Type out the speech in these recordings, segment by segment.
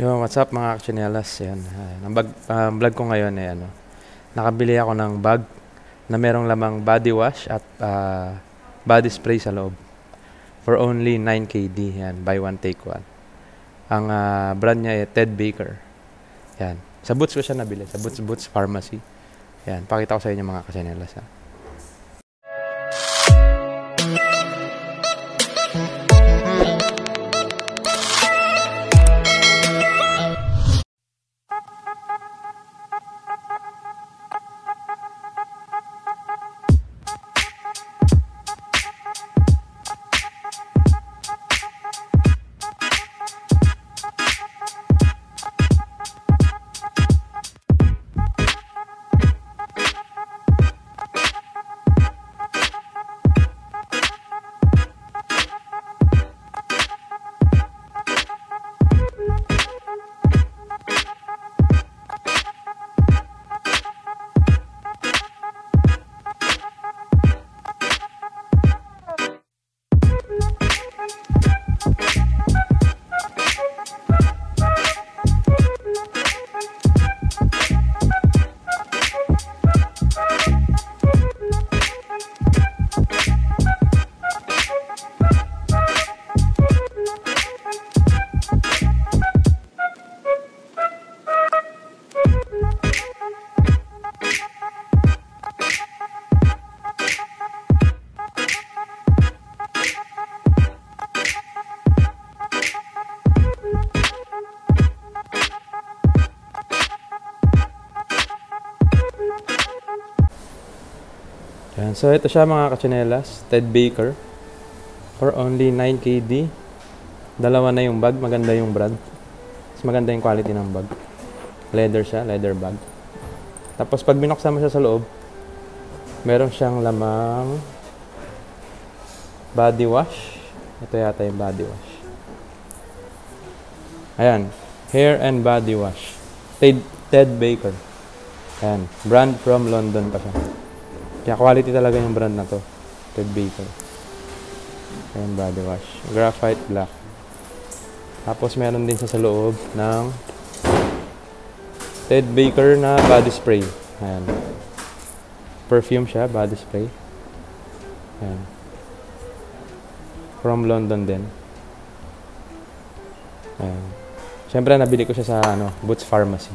Yo, what's up mga kachinelas? Yan. Uh, ang bag, uh, vlog ko ngayon ay ano, nakabili ako ng bag na merong lamang body wash at uh, body spray sa loob for only 9 KD. Yan, buy one take one. Ang uh, brand niya ay Ted Baker. Yan. Sa Boots ko siya nabili, sa Boots Boots Pharmacy. Yan, pakita ko sa inyo mga kachinelas ha. Yan. So, ito siya mga kachinelas. Ted Baker. For only 9 KD. Dalawa na yung bag. Maganda yung brand. Mas maganda yung quality ng bag. Leather siya. Leather bag. Tapos, pag binuksan mo siya sa loob, meron siyang lamang body wash. Ito yata yung body wash. Ayan. Hair and body wash. Ted, Ted Baker. Ayan. Brand from London pa siya. Kaya quality talaga yung brand na to. Ted Baker. Ayan, body wash. Graphite black. Tapos meron din sa sa loob ng Ted Baker na body spray. Ayan. Perfume siya, body spray. Ayan. From London din. Ayan. Siyempre, nabili ko siya sa ano, Boots Pharmacy.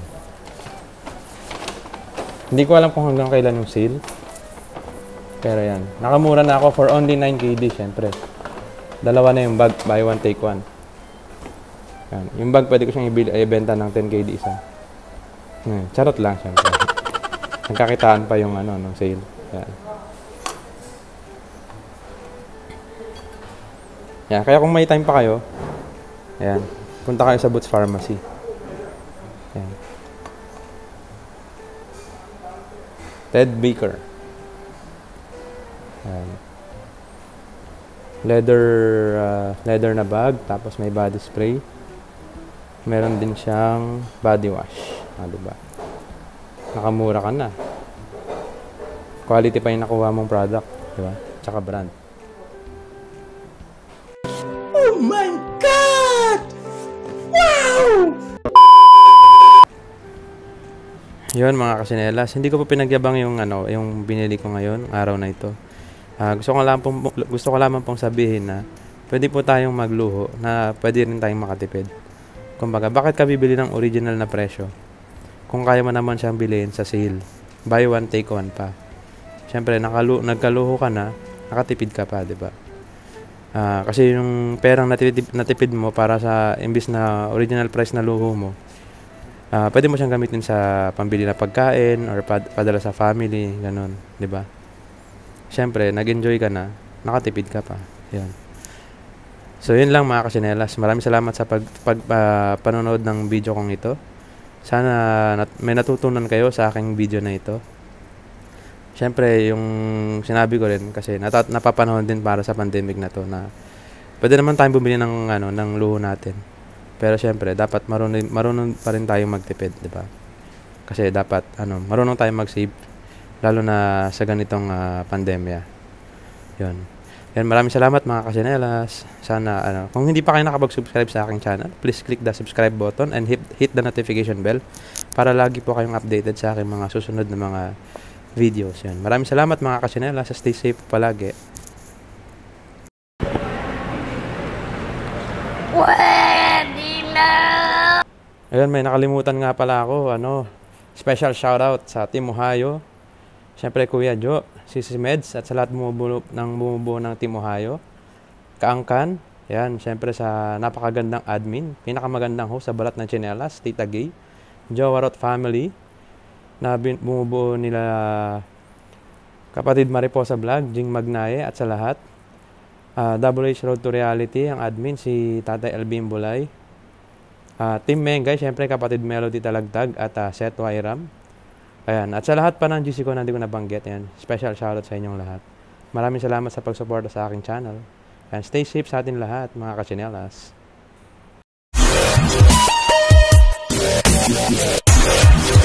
Hindi ko alam kung hanggang kailan yung sale. Pero yan. Nakamura na ako for only 9 KD, syempre. Dalawa na yung bag, buy one, take one. Yan. Yung bag, pwede ko siyang ibenta ng 10 KD isa. Yan. Charot lang, syempre. Nagkakitaan pa yung ano, ng sale. Yan. Yan. Kaya kung may time pa kayo, yan. Punta kayo sa Boots Pharmacy. Yan. Ted Baker. Ayan. Leather, uh, leather na bag, tapos may body spray. Meron din siyang body wash. Ah, diba? Nakamura ka na. Quality pa yung nakuha mong product. Diba? Tsaka brand. Oh my God! Wow! Yun mga kasinelas, hindi ko pa pinagyabang yung ano, yung binili ko ngayon, araw na ito. Uh, gusto ko lang pong, gusto ko lamang pong sabihin na pwede po tayong magluho na pwede rin tayong makatipid. Kumbaga, bakit ka bibili ng original na presyo? Kung kaya mo naman siyang bilhin sa sale. Buy one, take one pa. Siyempre, nakalu nagkaluho ka na, nakatipid ka pa, di ba? Uh, kasi yung perang natipid, natipid mo para sa imbis na original price na luho mo, uh, pwede mo siyang gamitin sa pambili na pagkain or pad padala sa family, ganun, di ba? Syempre, nag-enjoy ka na, nakatipid ka pa. Yan. So, yun lang mga kasinelas. Maraming salamat sa pag, pag uh, panonood ng video kong ito. Sana nat, may natutunan kayo sa aking video na ito. Siyempre, yung sinabi ko rin kasi nat- napapanahon din para sa pandemic na to na pwede naman tayong bumili ng ano ng luho natin. Pero siyempre, dapat marunong marunong pa rin tayong magtipid, 'di ba? Kasi dapat ano, marunong tayong mag-save lalo na sa ganitong uh, pandemya. 'Yon. Yan, maraming salamat mga kasinelas. Sana, ano, kung hindi pa kayo nakapag-subscribe sa aking channel, please click the subscribe button and hit, hit the notification bell para lagi po kayong updated sa aking mga susunod na mga videos. Yan. Maraming salamat mga kasinelas. Stay safe palagi. Ayun, may nakalimutan nga pala ako. Ano, special shoutout sa Team Ohio. Siyempre, Kuya Jo, si si Meds, at sa lahat bumubuo, ng bumubuo ng Team Ohio. Kaangkan, yan, siyempre sa napakagandang admin, pinakamagandang host sa Balat ng Chinelas, Tita Gay. Jowarot Family, na bumubuo nila kapatid Mariposa Vlog, Jing Magnaye, at sa lahat. Ah, WH Road to Reality, ang admin, si Tatay Alvin Bulay. Ah, Team Mengay, syempre kapatid Melody Talagtag at uh, Seth Wairam. Ayan. At sa lahat pa ng GC ko na hindi ko nabanggit, ayan, special shoutout sa inyong lahat. Maraming salamat sa pagsuporta sa aking channel. And stay safe sa atin lahat, mga kachinelas. Yeah.